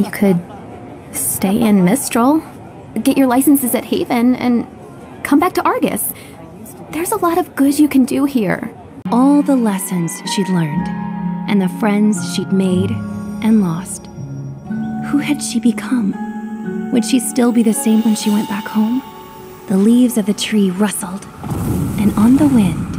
You could stay in Mistral, get your licenses at Haven, and come back to Argus. There's a lot of good you can do here. All the lessons she'd learned, and the friends she'd made and lost. Who had she become? Would she still be the same when she went back home? The leaves of the tree rustled, and on the wind,